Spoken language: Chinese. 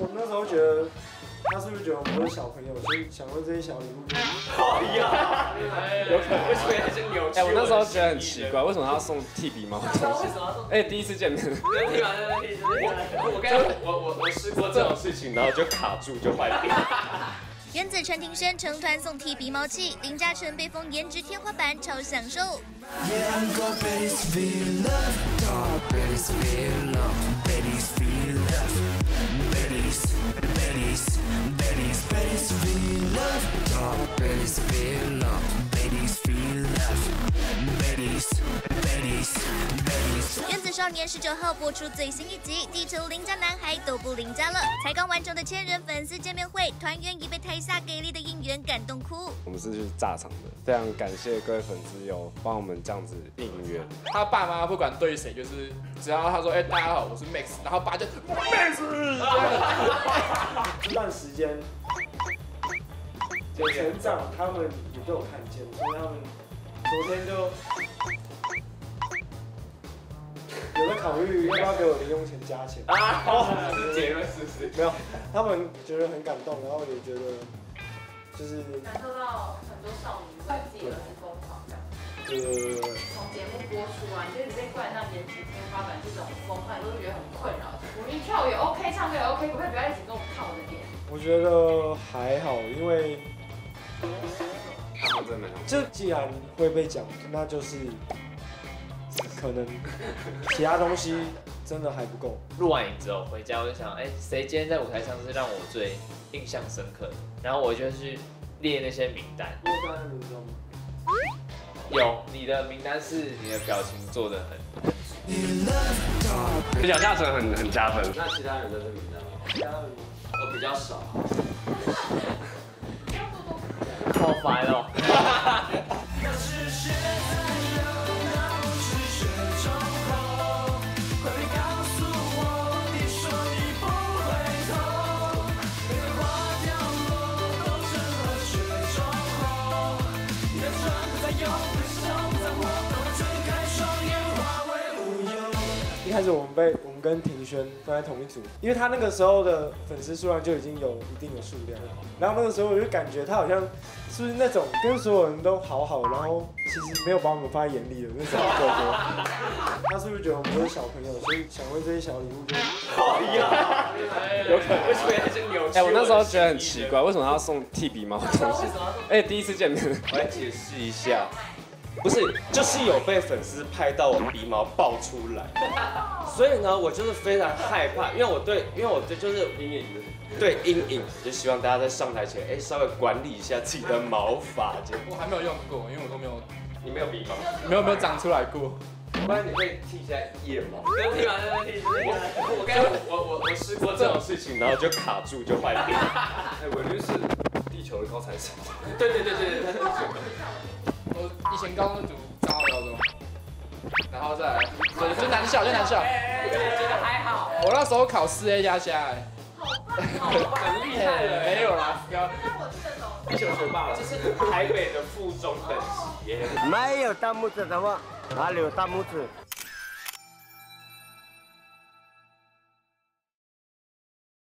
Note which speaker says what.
Speaker 1: 我那时候觉得他是不是觉得我们都是小朋友，所以想问这些小礼物就。
Speaker 2: 好呀，有可能为什么要先扭曲？
Speaker 3: 哎，我那时候觉得很奇怪，为什么他要送剃鼻毛的东西？哎，第一次见面。
Speaker 2: 我我刚我我我试过这种事情，然后就卡住就坏掉。
Speaker 4: 原子陈庭轩成团送剃鼻毛器，林嘉诚被封颜值天花板，超享受。原年十九号播出最新一集，地球邻家男孩都不邻家了。才刚完成的千人粉丝见面会，团员已被台下给力的应援感动哭。
Speaker 3: 我们是去炸场的，非常感谢各位粉丝有帮我们这样子应援。
Speaker 5: 他爸妈不管对谁，就是只要他说哎大家好，我是 Max，然后爸就 Max。
Speaker 1: 这段时间。成长，他们也都有看见，所以他们昨天就考虑要不要给我零用钱加钱。
Speaker 2: 啊，结论是是，
Speaker 1: 没有，他们觉得很感动，然后也觉得就是
Speaker 6: 感受到很多少女为自己儿子疯狂这样。
Speaker 1: 对对对
Speaker 6: 从节目播出啊，你就一直被冠上颜值天花板这种风范，都是觉得很困扰。舞力跳舞也 OK，唱歌也 OK，可不可以不要一直跟我靠着点？
Speaker 1: 我觉得还好，因为。
Speaker 3: 他真的
Speaker 1: 就既然会被讲，那就是可能 其他东西真的还不够。
Speaker 7: 录完影之后回家，我就想，哎，谁今天在舞台上是让我最印象深刻的？然后我就去列那些名单。
Speaker 1: 有
Speaker 7: 你的名单是你的表情做的很。
Speaker 3: 比较下沉很很加分。
Speaker 2: 那其他人的这名单吗？其他人我比较少。
Speaker 7: 好烦哦！
Speaker 1: 一开始我们被我们跟庭轩放在同一组，因为他那个时候的粉丝数量就已经有一定的数量，然后那个时候我就感觉他好像是不是那种跟所有人都好好，然后其实没有把我们放在眼里的那种哥哥。他是不是觉得我们都是小朋友，所以想问这些小礼物就？
Speaker 2: 好呀，有可能为什么要扭曲？
Speaker 3: 哎，我那时候觉得很奇怪，为什么要送剃鼻毛的东西？哎，第一次见面，
Speaker 2: 我来解释一下。不是，就是有被粉丝拍到我鼻毛爆出来，所以呢，我就是非常害怕，因为我对，因为我对就是阴影，对阴影，就希望大家在上台前，哎，稍微管理一下自己的毛发。
Speaker 5: 我还没有用过，因为我都没有，
Speaker 2: 你没有鼻毛，
Speaker 5: 没有没有长出来过。
Speaker 2: 不然你可以剃一下腋毛。剃完了，剃。我我刚我我我试过这种事情，然后就卡住就坏掉。
Speaker 3: 哎，我就是地球的高材生。
Speaker 2: 对对对对对，
Speaker 5: 前高中读彰化高中，然后再来，就南校就南校，
Speaker 6: 觉得还好。
Speaker 5: 我那时候考四 A 加加，哎，
Speaker 2: 很厉害了，
Speaker 5: 没有啦，
Speaker 6: 不要。那我这种
Speaker 2: 地球学霸了，这是台北的附中等级耶。
Speaker 8: 没有大拇指的话，哪里有大拇指？